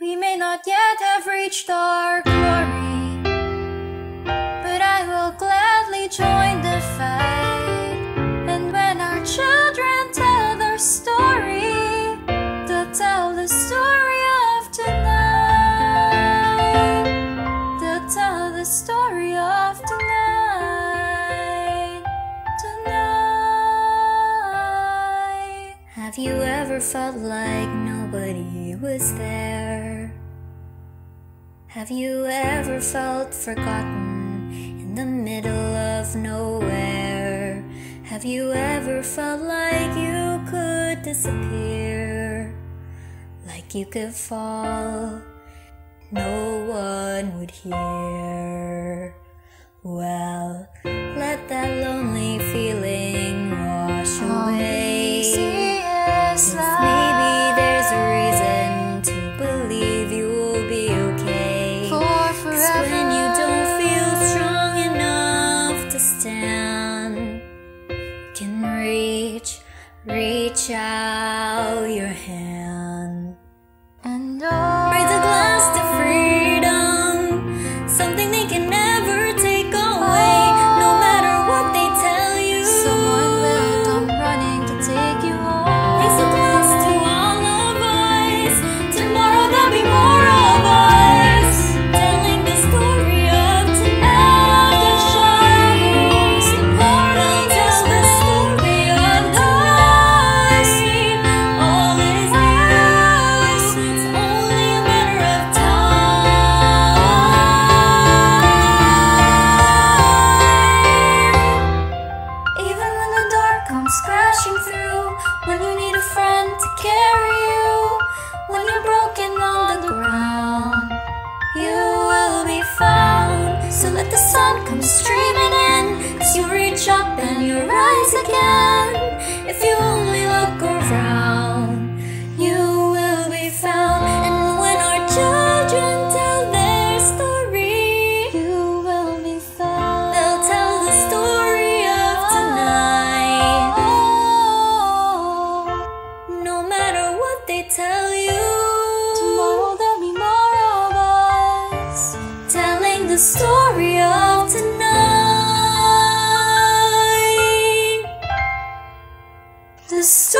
We may not yet have reached our glory, ever felt like nobody was there? Have you ever felt forgotten in the middle of nowhere? Have you ever felt like you could disappear? Like you could fall, no one would hear. Well, let that lonely feeling wash away. Since maybe there's a reason to believe you'll be okay. For Cause forever. when you don't feel strong enough to stand, you can reach, reach out your hand. To carry you, when you're broken on the ground, you will be found. So let the sun come streaming in as you reach up and you rise again. story of tonight. The story